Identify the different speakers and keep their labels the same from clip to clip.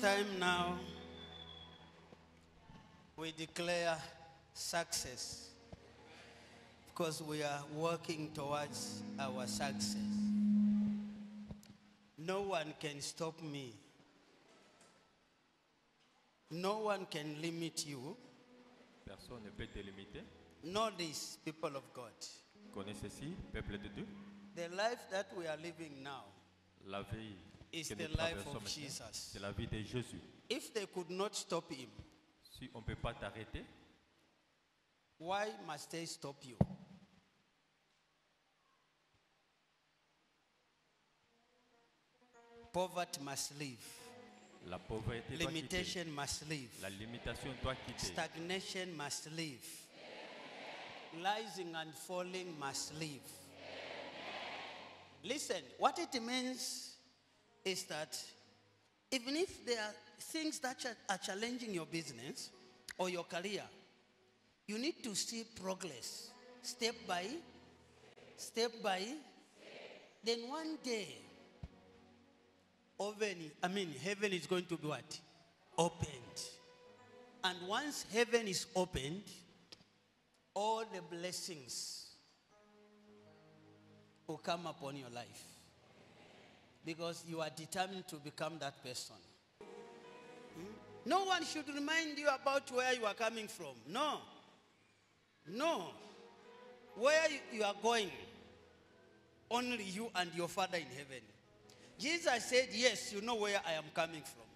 Speaker 1: Time now we declare success because we are working towards our success. No one can stop me. No one can limit you.
Speaker 2: Personne ne peut te limiter.
Speaker 1: Know this, people of God.
Speaker 2: Connais ceci, peuple de Dieu.
Speaker 1: The life that we are living now,
Speaker 2: La vie
Speaker 1: Is
Speaker 2: que
Speaker 1: the life
Speaker 2: traversons
Speaker 1: of
Speaker 2: maintenant,
Speaker 1: Jesus.
Speaker 2: c'est la vie de Jésus.
Speaker 1: if they could not stop him,
Speaker 2: Si on ne peut pas t'arrêter,
Speaker 1: why must they stop you? Poverty must leave.
Speaker 2: la pauvreté doit quitter.
Speaker 1: Limitation must leave.
Speaker 2: La limitation doit quitter.
Speaker 1: Stagnation must leave. Rising and falling must leave. Listen, what it means is that even if there are things that are- challenging your business or your career, you need to see progress step by step by. Then one day, oven, I mean, heaven is going to be what? Opened. And once heaven is opened, all the blessings will come upon your life. Because you are determined to become that person. Hmm? No one should remind you about where you are coming from. No. No. Where you- you are going, only you and your Father in heaven. Jesus said, Yes, you know where I am coming from,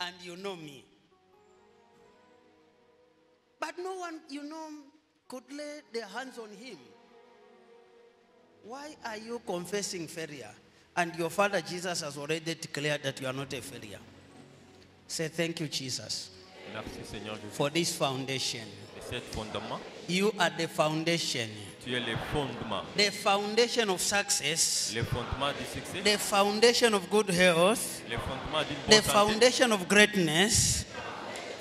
Speaker 1: and you know me. But no one, you know, could lay their hands on him. Why are you confessing failure? And your father Jesus has already declared that you are not a failure. Say thank you, Jesus,
Speaker 2: Merci Seigneur Jésus.
Speaker 1: for this foundation.
Speaker 2: Et cet fondement,
Speaker 1: You are the foundation,
Speaker 2: tu es le fondement.
Speaker 1: the foundation of success,
Speaker 2: Le fondement du succès,
Speaker 1: the foundation of good health,
Speaker 2: le fondement d'une
Speaker 1: the
Speaker 2: bonne santé
Speaker 1: foundation of greatness,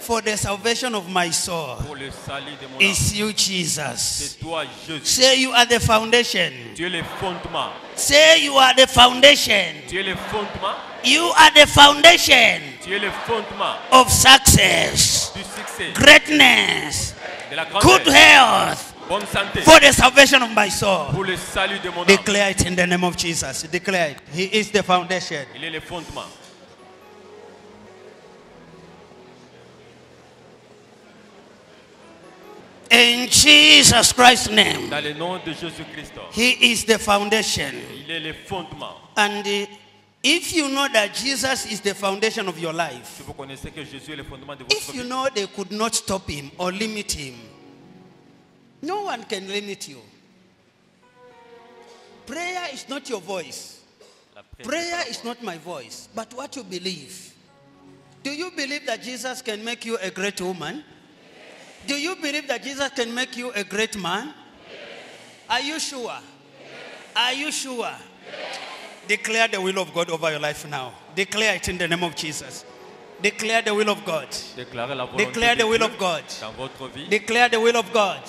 Speaker 1: for the salvation of my soul.
Speaker 2: pour le salut de mon âme.
Speaker 1: Is you, Jesus.
Speaker 2: Toi.
Speaker 1: Say you are the foundation.
Speaker 2: Tu es le fondement.
Speaker 1: Say you are the foundation.
Speaker 2: Tu es le fondement.
Speaker 1: You are the foundation
Speaker 2: Tu es le fondement
Speaker 1: of success, greatness, good health, for the salvation of my soul.
Speaker 2: pour le salut de mon âme.
Speaker 1: Declare it in the name of Jesus. Declare it. He is the foundation. In Jesus Christ's name,
Speaker 2: Dans le nom de Jésus-Christ,
Speaker 1: He is the foundation.
Speaker 2: il est le fondement.
Speaker 1: And uh, if you know that Jesus is the foundation of your life,
Speaker 2: Si vous connaissez que Jésus est le fondement de votre
Speaker 1: if you know they could not stop Him or limit Him, no one can limit you. Prayer is not your voice. Prayer is not my voice, but what you believe. Do you believe that Jesus can make you a great woman? Do you believe that Jesus can make you a great man? Are you sure? Are you sure? Declare the will of God over your life now. Declare it in the name of Jesus. Declare the will of God.
Speaker 2: déclarez la volonté
Speaker 1: Declare the will of God.
Speaker 2: dans votre vie.
Speaker 1: Declare the will of God.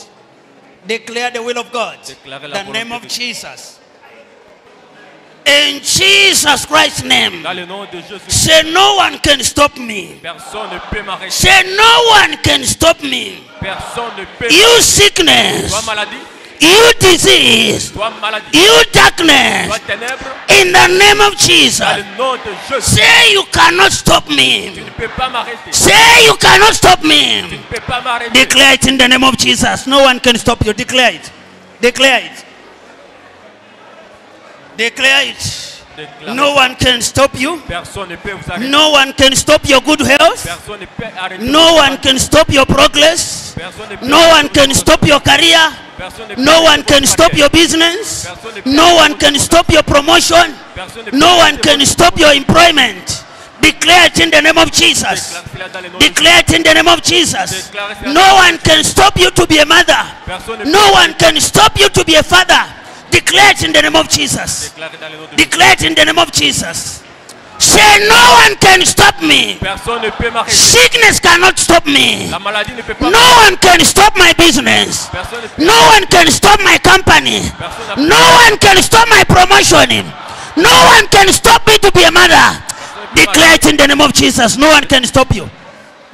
Speaker 1: Declare the will of God. The name of Jesus. In Jesus Christ's name.
Speaker 2: Dans le nom de Jésus,
Speaker 1: Say no one can stop me.
Speaker 2: personne ne peut m'arrêter.
Speaker 1: Say no one can stop me.
Speaker 2: Personne ne peut
Speaker 1: You sickness,
Speaker 2: Toi maladie,
Speaker 1: you disease,
Speaker 2: toi maladie,
Speaker 1: you darkness.
Speaker 2: toi ténèbres,
Speaker 1: In the name of
Speaker 2: dans
Speaker 1: Jesus.
Speaker 2: le nom de Jésus,
Speaker 1: Say you cannot stop
Speaker 2: tu
Speaker 1: me.
Speaker 2: ne peux pas m'arrêter.
Speaker 1: Say you cannot stop
Speaker 2: Tu
Speaker 1: me.
Speaker 2: ne peux pas m'arrêter.
Speaker 1: Declare it in the name of Jesus. No one can stop you. Declare it. Declare it. Declare it. No one can stop you.
Speaker 2: Personne ne peut vous arrêter.
Speaker 1: No one can stop your good health.
Speaker 2: Personne ne peut arrêter.
Speaker 1: No one can stop your progress.
Speaker 2: Personne ne peut
Speaker 1: No one can stop your career.
Speaker 2: Personne ne peut
Speaker 1: No one can stop your business.
Speaker 2: Personne ne peut
Speaker 1: No one can stop your promotion.
Speaker 2: Personne ne peut
Speaker 1: No one can stop your employment. Declare it in the name of Jesus.
Speaker 2: Déclare cela dans le nom de
Speaker 1: Declare it in the name of Jesus. No one can stop you to be a mother. No one can stop you to be a father. Declare it in the name of Jesus.
Speaker 2: déclarer dans le nom de
Speaker 1: Declare it in the name of Jesus. Say, no one can stop me.
Speaker 2: Personne ne peut.
Speaker 1: Sickness cannot stop me.
Speaker 2: La maladie ne peut pas
Speaker 1: No one can stop my business.
Speaker 2: Personne ne peut
Speaker 1: No one can stop my company. No one can stop my promotion. No one can stop me to be a mother. Declare it in the name of Jesus. No one can stop you.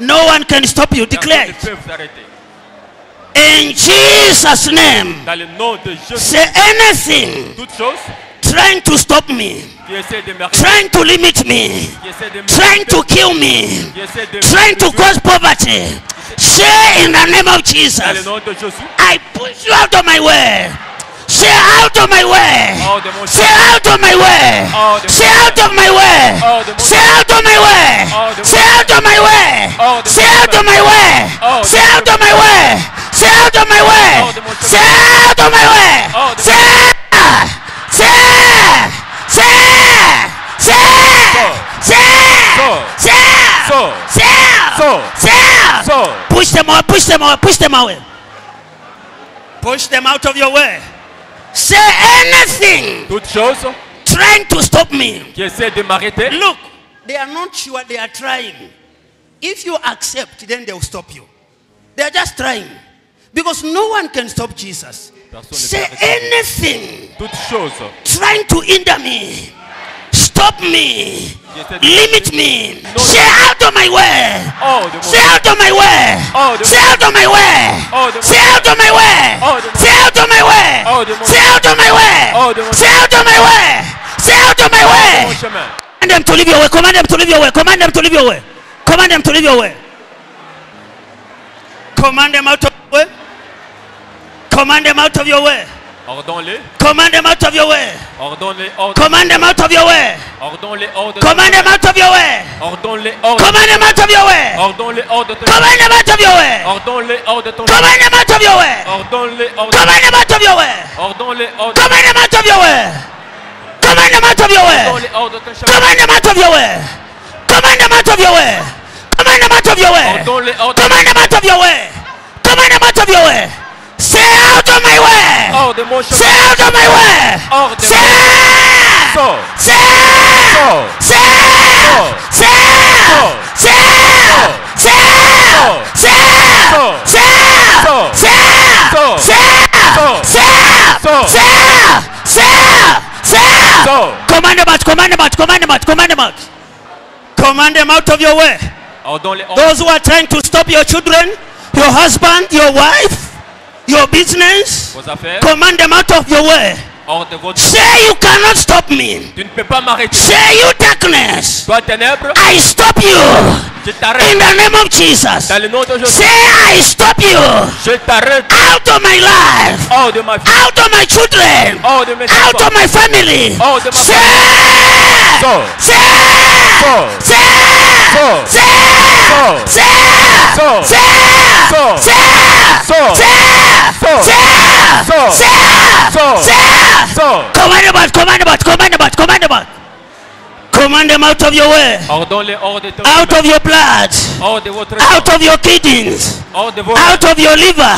Speaker 1: No one can stop you. Declare it.
Speaker 2: ne peut vous arrêter.
Speaker 1: In Jesus' name.
Speaker 2: Dans le nom de Jésus,
Speaker 1: Say anything
Speaker 2: toute chose
Speaker 1: trying to stop me,
Speaker 2: qui essaie de m'arrêter,
Speaker 1: trying to limit me,
Speaker 2: qui essaie de me
Speaker 1: trying to kill me,
Speaker 2: qui essaie de
Speaker 1: trying to cause poverty. Say in the name of Jesus.
Speaker 2: nom de Jésus,
Speaker 1: I push you out of my way. Say out of my way.
Speaker 2: hors de mon
Speaker 1: Say out of my way.
Speaker 2: hors de mon
Speaker 1: Say out of my way.
Speaker 2: Hors de mon
Speaker 1: Say out of my way.
Speaker 2: Hors de mon
Speaker 1: Say out of my way. Say out of my way. Say out of my way. Say out of my way.
Speaker 2: Oh, Mon
Speaker 1: Say out of my way.
Speaker 2: Oh, Hors de
Speaker 1: Say. Say. Say. Say. Say.
Speaker 2: Sors.
Speaker 1: Say.
Speaker 2: Sors.
Speaker 1: Say.
Speaker 2: Sors.
Speaker 1: Say.
Speaker 2: Sors.
Speaker 1: Push them away, push them away, push them away. Push them out of your way. Say anything
Speaker 2: toute chose
Speaker 1: trying to stop me.
Speaker 2: qui essaie de m'arrêter,
Speaker 1: Look, they are not sure they are trying. If you accept, then they'll stop you. They are just trying. Because no one can stop Jesus.
Speaker 2: Personne
Speaker 1: Say anything
Speaker 2: toute chose
Speaker 1: trying to hinder me. Stop me.
Speaker 2: qui essaie de
Speaker 1: Limit me. Say out of my way.
Speaker 2: mon
Speaker 1: Say out of my way.
Speaker 2: Oh, the-
Speaker 1: Say out of my way.
Speaker 2: Oh, the-
Speaker 1: Say out of my way.
Speaker 2: Oh, the-
Speaker 1: Say out of my way.
Speaker 2: Oh, the-
Speaker 1: Say out of my way.
Speaker 2: Oh, the-
Speaker 1: Say out of my way. Say out of my way. Command them to leave your way. Command them to leave your way. Command them to leave your way. Command them to leave your way. Command them out of your way. Command them out of your way.
Speaker 2: Ordonne-les,
Speaker 1: Command them out of your way.
Speaker 2: ordonne-les,
Speaker 1: Command them out of your way.
Speaker 2: ordonne-les hors de
Speaker 1: Command them out of your way.
Speaker 2: ordonne-les hors de
Speaker 1: Command them out of your way.
Speaker 2: ordonne-les hors de
Speaker 1: Command them out of your way.
Speaker 2: ordonne-les hors de
Speaker 1: Command them out of your way.
Speaker 2: ordonne-les hors de
Speaker 1: Command them out of your way.
Speaker 2: ordonne-les hors de
Speaker 1: Command them out of your way. Command them out of your way.
Speaker 2: ordonne-les hors de ton chemin
Speaker 1: Command them out of your way. Command them out of your way. Command them out of your way.
Speaker 2: ordonne-les hors de
Speaker 1: Command them out of your way. Command them out of your way. Say out of my way.
Speaker 2: hors de mon
Speaker 1: Say
Speaker 2: chemin
Speaker 1: out of my way.
Speaker 2: hors de
Speaker 1: Say.
Speaker 2: Sors.
Speaker 1: Say.
Speaker 2: Sors.
Speaker 1: Say.
Speaker 2: Sors.
Speaker 1: Say.
Speaker 2: Sors.
Speaker 1: Say.
Speaker 2: Sors.
Speaker 1: Say.
Speaker 2: Sors.
Speaker 1: Say. Say. Say.
Speaker 2: Sors.
Speaker 1: Command them out. Command them out. Command them out. Command them out. Command them out of your way. Those who are trying to stop your children, your husband, your wife, your business, command them out of your way. Say you cannot stop me. Say you darkness. I stop you. In the name of Jesus. Say, I stop you. Out of my life. Out of my children. Out of my family. Say. Say. Say. Say. Command them out, command them out, command them command them. Command them out of your way. Out of your blood. Out of your kidneys. Out of your liver.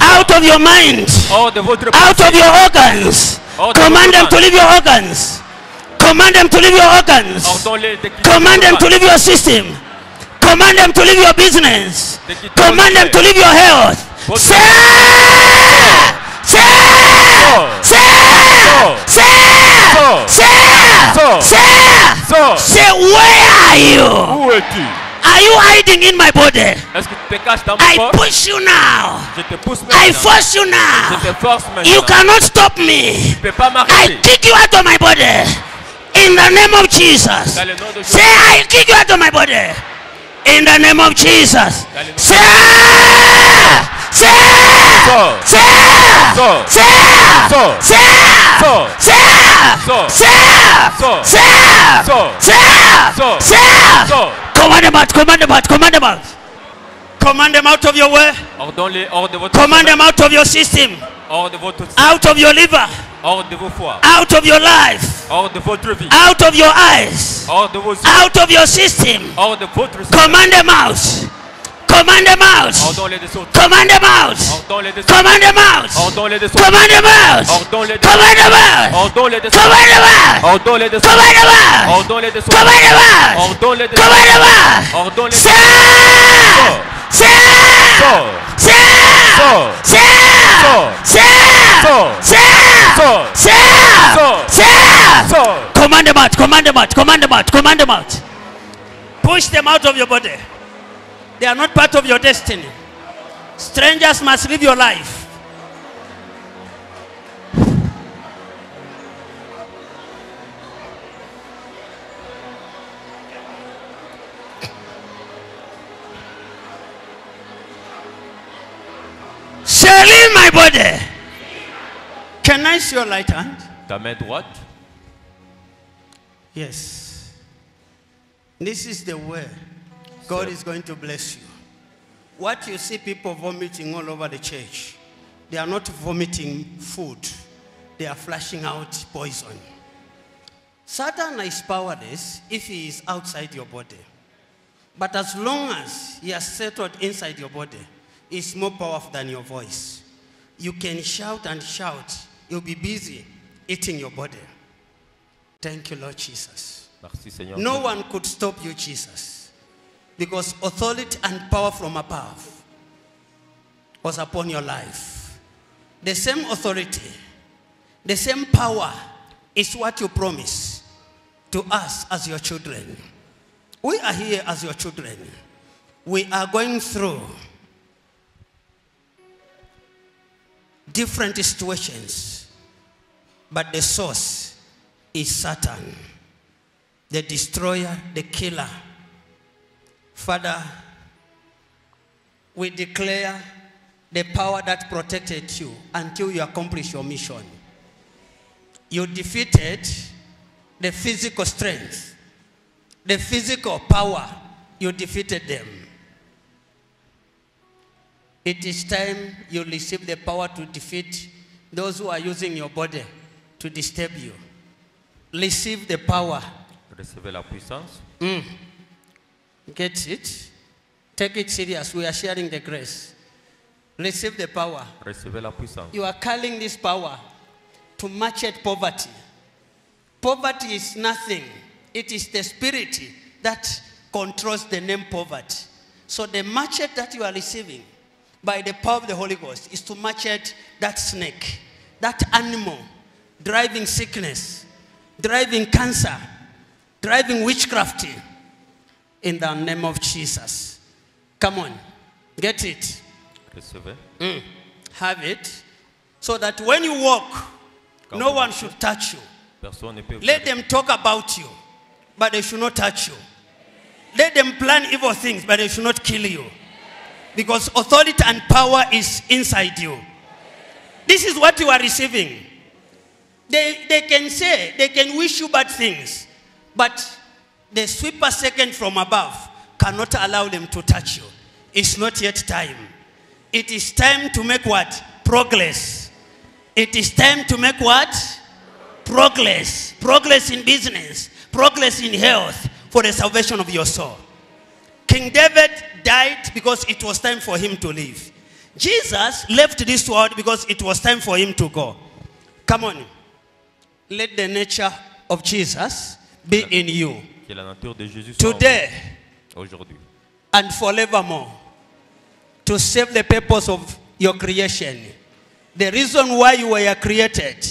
Speaker 1: Out of your mind. Out of your organs. Command them to leave your organs. Command them to leave your organs. Command them to leave your system. Command them to leave your business. Command them to leave your health. Say, say, say, say, say, say, where are you?
Speaker 2: Où es-tu
Speaker 1: Are you hiding in my body?
Speaker 2: Est-ce que tu te caches dans mon
Speaker 1: I push you now.
Speaker 2: Je te pousse
Speaker 1: I force you now. You cannot stop me.
Speaker 2: Tu ne peux pas
Speaker 1: I kick you out of my body. In the name of Jesus.
Speaker 2: Dans le nom de
Speaker 1: Say, I kick you out of my body in the name of Jesus. Say, say, say, say, say, say, say, say, command them out, command them out, command them out. Command them out of your way. Command them out of your system. Out of your liver
Speaker 2: hors de vos foies,
Speaker 1: Out of your life.
Speaker 2: hors de votre vie,
Speaker 1: Out of your eyes.
Speaker 2: hors de vos yeux,
Speaker 1: Out of your system.
Speaker 2: hors de votre sang.
Speaker 1: Command them out. Command them out.
Speaker 2: Ordonne-les de sortir.
Speaker 1: Command them out.
Speaker 2: Ordonne-les de sortir.
Speaker 1: Command them out.
Speaker 2: Ordonne-les de sortir.
Speaker 1: Command them out.
Speaker 2: Ordonne-les de
Speaker 1: Command them out.
Speaker 2: Ordonne-les de sortir.
Speaker 1: Command them out.
Speaker 2: Ordonne-les de
Speaker 1: Command them out.
Speaker 2: Ordonne-les de sortir.
Speaker 1: Command them out.
Speaker 2: Ordonne-les de
Speaker 1: Command them out.
Speaker 2: Ordonne-les de
Speaker 1: Say.
Speaker 2: Sors.
Speaker 1: Say.
Speaker 2: Sors.
Speaker 1: Say.
Speaker 2: Sors.
Speaker 1: Say. Say.
Speaker 2: Sors.
Speaker 1: Command them out. Command them out. Command them out. Command them out. Push them out of your body. They are not part of your destiny. Strangers must live your life. Say, leave my body. Can I see your right hand?
Speaker 2: Ta main droite.
Speaker 1: Yes. This is the way God is going to bless you. What you see people vomiting all over the church, they are not vomiting food, they are flashing out poison. Satan is powerless if he is outside your body. But as long as he has settled inside your body, he's more powerful than your voice. You can shout and shout, you'll be busy eating your body. Thank you, Lord Jesus.
Speaker 2: Merci Seigneur.
Speaker 1: No one could stop you, Jesus, because authority and power from above was upon your life. The same authority, the same power is what you promise to us as your children. We are here as your children. We are going through different situations, but the source is Satan the destroyer, the killer. Father, we declare the power that protected you until you accomplish your mission. You defeated the physical strength, the physical power, you defeated them. It is time you receive the power to defeat those who are using your body to disturb you. Receive the power
Speaker 2: Recevez la puissance. Mm.
Speaker 1: Get it? Take it serious. We are sharing the grace. Receive the power.
Speaker 2: Recevez la puissance.
Speaker 1: You are calling this power to machete poverty. Poverty is nothing, it is the spirit that controls the name poverty. So the machete that you are receiving by the power of the Holy Ghost is to machete that snake, that animal, driving sickness, driving cancer, driving witchcraft in the name of Jesus. Come on, get it.
Speaker 2: Recevez.
Speaker 1: Mm. Have it so that when you walk,
Speaker 2: Come
Speaker 1: no
Speaker 2: on.
Speaker 1: one should touch you.
Speaker 2: Personne ne peut
Speaker 1: Let them talk about you, but they should not touch you. Let them plan evil things, but they should not kill you. Because authority and power is inside you. This is what you are receiving. They, they can say, they can wish you bad things, but the sweeper second from above cannot allow them to touch you. It's not yet time. It is time to make what? Progress. It is time to make what? Progress. Progress in business. Progress in health for the salvation of your soul. King David died because it was time for him to leave. Jesus left this world because it was time for him to go. Come on. Let the nature of Jesus be in you
Speaker 2: Que la nature de Jésus soit en vous
Speaker 1: today
Speaker 2: aujourd'hui
Speaker 1: and forevermore to save the purpose of your creation. The reason why you were created,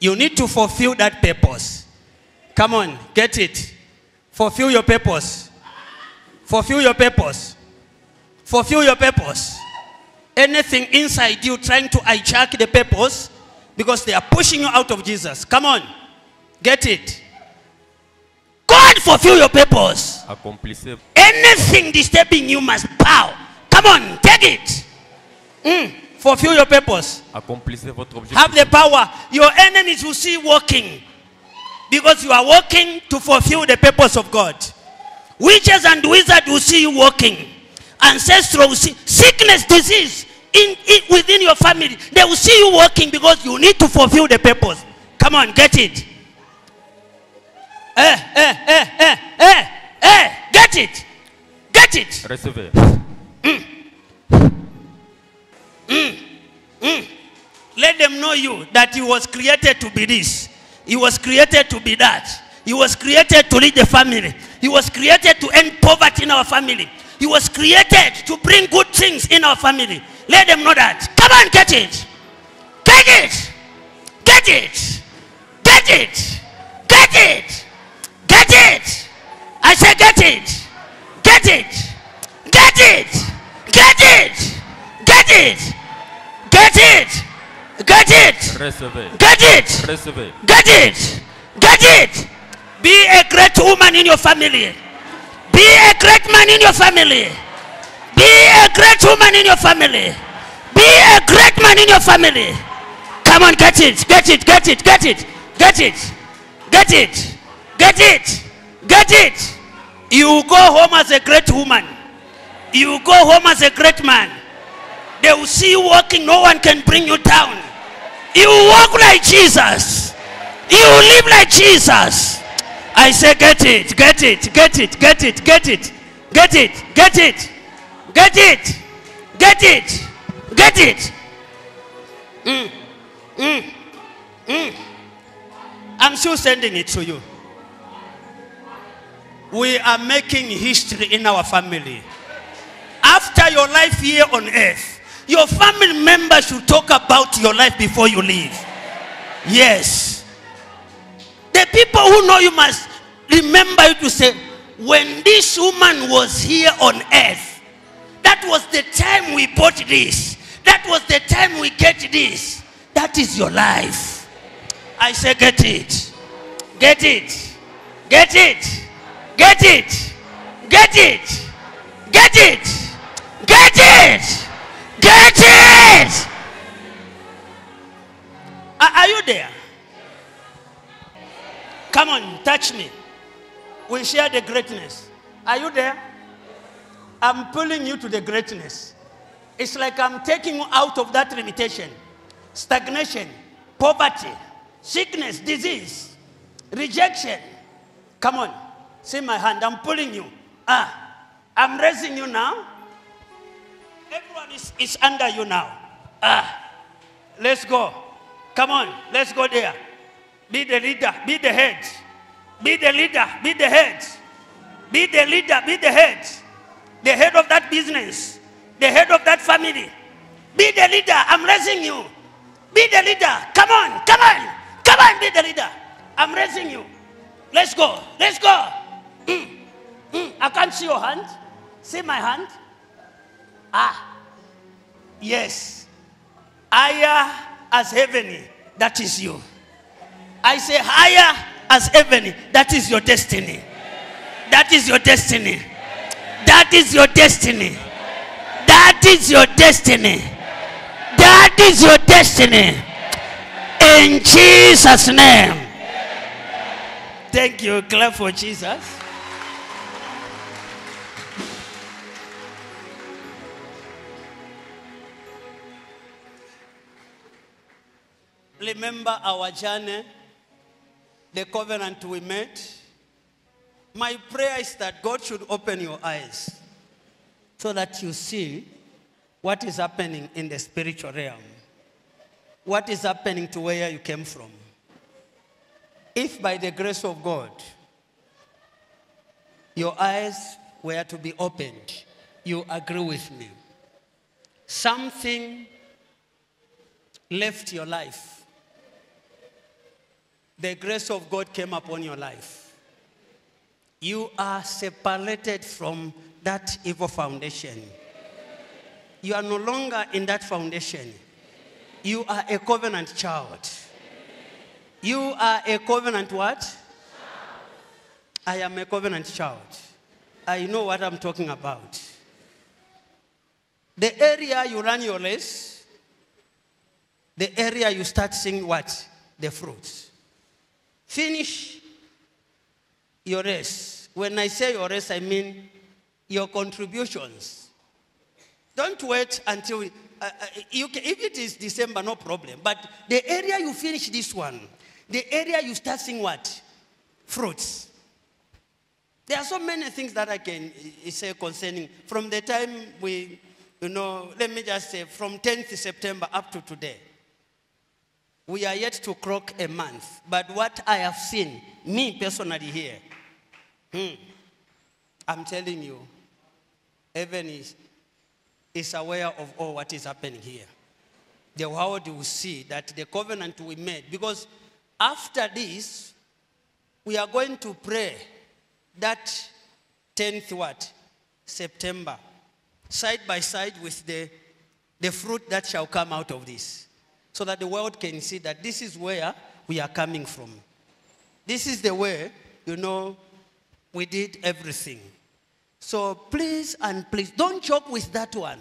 Speaker 1: you need to fulfill that purpose. Come on, get it. Fulfill your purpose. Fulfill your purpose. Fulfill your purpose. Anything inside you trying to hijack the purpose because they are pushing you out of Jesus. Come on, get it. God fulfill your purpose.
Speaker 2: Accomplissez
Speaker 1: Anything disturbing you must bow. Come on, take it. Mm, fulfill your purpose.
Speaker 2: accomplissez votre objectif.
Speaker 1: Have the power. Your enemies will see walking because you are walking to fulfill the purpose of God. Witches and wizards will see you walking. Ancestral will see sickness, disease in, in within your family. They will see you walking because you need to fulfill the purpose. Come on, get it. Eh, eh, eh, eh, eh, eh, get it. Get it.
Speaker 2: Recevez.
Speaker 1: Let them know you that he was created to be this. He was created to be that. He was created to lead the family. He was created to end poverty in our family. He was created to bring good things in our family. Let them know that. Come on, get it. Get it. Get it. Get it. Get it. Get it. I say, get it. Get it. Get it. Get it. Get it. Get it. Get it. Get it. Get it. Get it. Be a great woman in your family. Be a great man in your family. Be a great woman in your family. Be a great man in your family. Come on, get it. Get it. Get it. Get it. Get it. Get it. Get it. Get it. You go home as a great woman. You go home as a great man. They will see you walking. No one can bring you down. You walk like Jesus. You live like Jesus. I say, get it, get it, get it, get it, get it, get it, get it, get it, get it, get it. Mm, mm, mm. I'm still sending it to you. We are making history in our family. After your life here on earth, your family members should talk about your life before you leave. Yes. The people who know you must remember you to say, when this woman was here on earth, that was the time we bought this. That was the time we get this. That is your life. I say, get it. Get it. Get it. Get it. Get it. Get it. Get it. Get it. Are, are you there? Come on, touch me. We share the greatness. Are you there? I'm pulling you to the greatness. It's like I'm taking you out of that limitation, stagnation, poverty, sickness, disease, rejection. Come on, see my hand. I'm pulling you. Ah, I'm raising you now. Everyone is, is under you now. Ah, let's go. Come on, let's go there. Be the leader, be the head. Be the leader, be the head. Be the leader, be the head. The head of that business, the head of that family. Be the leader. I'm raising you. Be the leader. Come on, come on, come on, be the leader. I'm raising you. Let's go, let's go. Mm, mm. I can't see your hand. See my hand? Ah, yes. Higher as heavenly, that is you. I say higher as heavenly, that is your destiny. That is your destiny. That is your destiny. That is your destiny. That is your destiny. In Jesus' name. Thank you. Clap for Jesus. Remember our journey, the covenant we made. My prayer is that God should open your eyes so that you see what is happening in the spiritual realm, what is happening to where you came from. If by the grace of God, your eyes were to be opened, you agree with me. Something left your life. The grace of God came upon your life. You are separated from that evil foundation. You are no longer in that foundation. You are a covenant child. You are a covenant what? I am a covenant child. I know what I'm talking about. The area you run your race, the area you start seeing what? The fruits. Finish your race. When I say your race, I mean your contributions. Don't wait until uh, uh, you can, if it is December, no problem. But the area you finish this one, the area you start seeing what? Fruits. There are so many things that I can uh, say concerning from the time we, you know, let me just say from 10th September up to today. We are yet to clock a month. But what I have seen, me personally here, hmm, I'm telling you, heaven is, is aware of all what is happening here. The world will see that the covenant we made, because after this, we are going to pray that 10th what? September. Side by side with the, the fruit that shall come out of this. So that the world can see that this is where we are coming from. This is the way, you know, we did everything. So please and please don't joke with that one.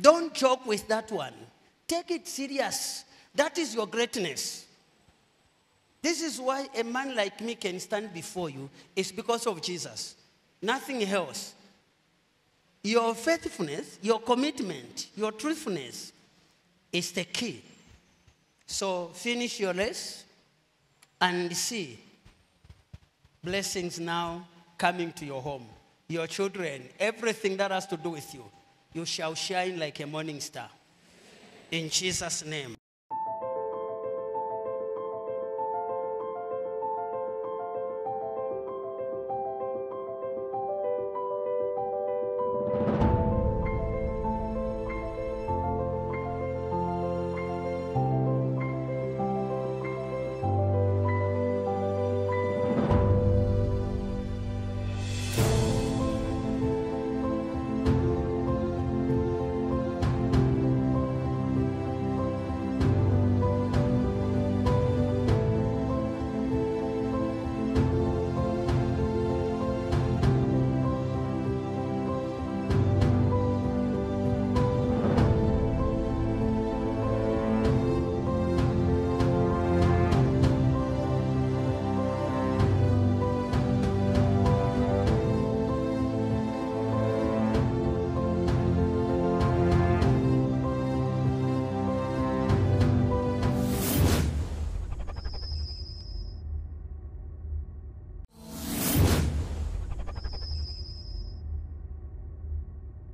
Speaker 1: Don't joke with that one. Take it serious. That is your greatness. This is why a man like me can stand before you. It's because of Jesus. Nothing else. Your faithfulness, your commitment, your truthfulness is the key. So finish your race and see blessings now coming to your home. Your children, everything that has to do with you, you shall shine like a morning star. In Jesus' name.